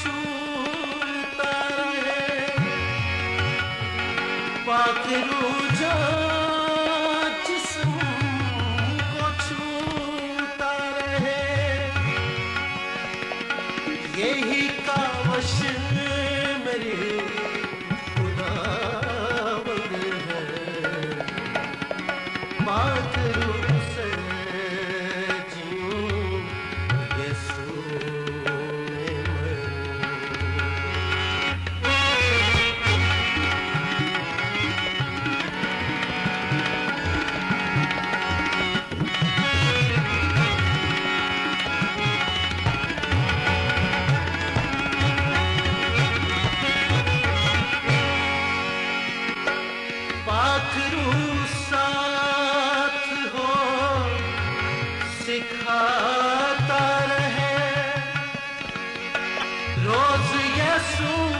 छूता रहे। पाखरू जा जिसको छूता रहे। यही कावश मेरी उदावन है। पाखरू Lord Jesus.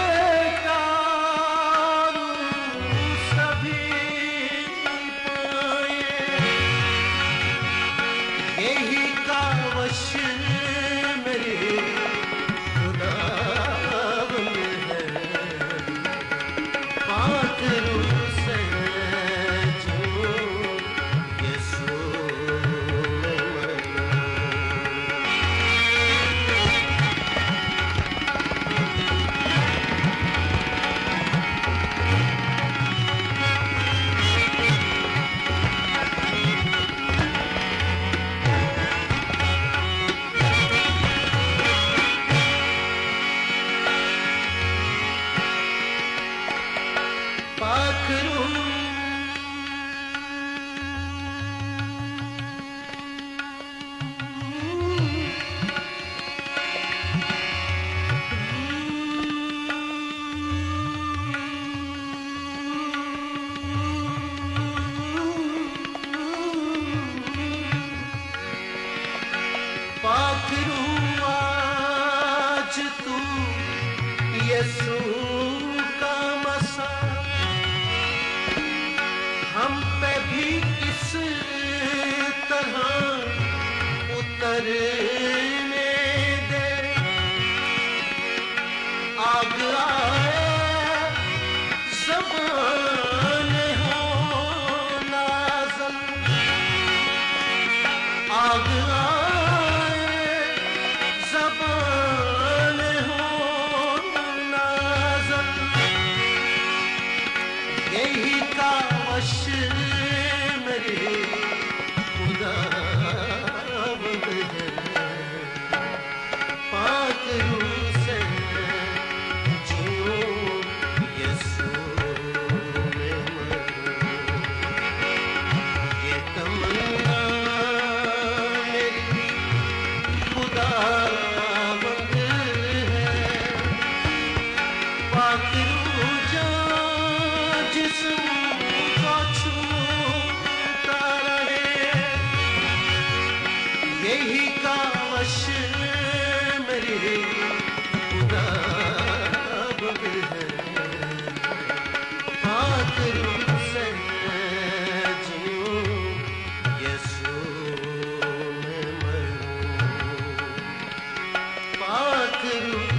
Uh-huh. ಗುರು